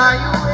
Are you?